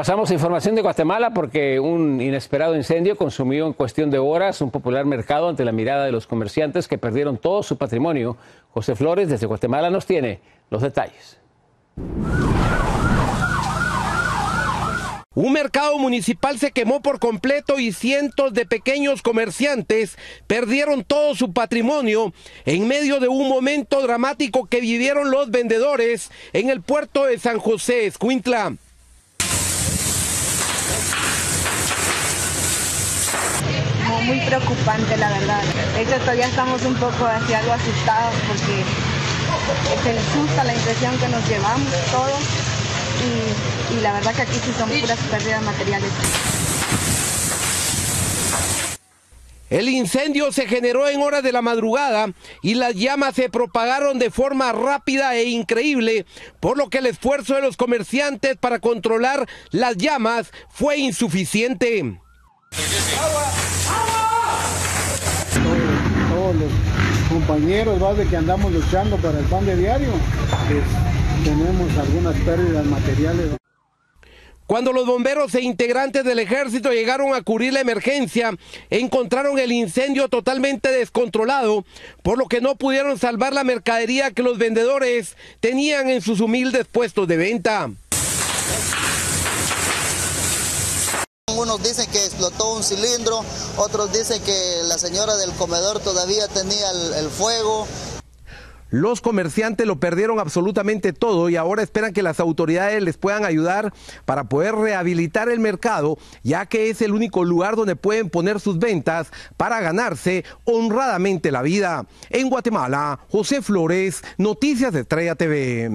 Pasamos a información de Guatemala porque un inesperado incendio consumió en cuestión de horas un popular mercado ante la mirada de los comerciantes que perdieron todo su patrimonio. José Flores desde Guatemala nos tiene los detalles. Un mercado municipal se quemó por completo y cientos de pequeños comerciantes perdieron todo su patrimonio en medio de un momento dramático que vivieron los vendedores en el puerto de San José, Escuintla. Muy preocupante, la verdad. De hecho, todavía estamos un poco así algo asustados porque es el susto, la impresión que nos llevamos todos y, la verdad que aquí sí son puras pérdidas materiales. El incendio se generó en horas de la madrugada y las llamas se propagaron de forma rápida e increíble, por lo que el esfuerzo de los comerciantes para controlar las llamas fue insuficiente. Todos, los compañeros de que andamos luchando para el pan de diario, tenemos algunas pérdidas materiales. Cuando los bomberos e integrantes del ejército llegaron a cubrir la emergencia, encontraron el incendio totalmente descontrolado, por lo que no pudieron salvar la mercadería que los vendedores tenían en sus humildes puestos de venta. Unos dicen que explotó un cilindro, otros dicen que la señora del comedor todavía tenía el, fuego. Los comerciantes lo perdieron absolutamente todo y ahora esperan que las autoridades les puedan ayudar para poder rehabilitar el mercado, ya que es el único lugar donde pueden poner sus ventas para ganarse honradamente la vida. En Guatemala, José Flores, Noticias de Estrella TV.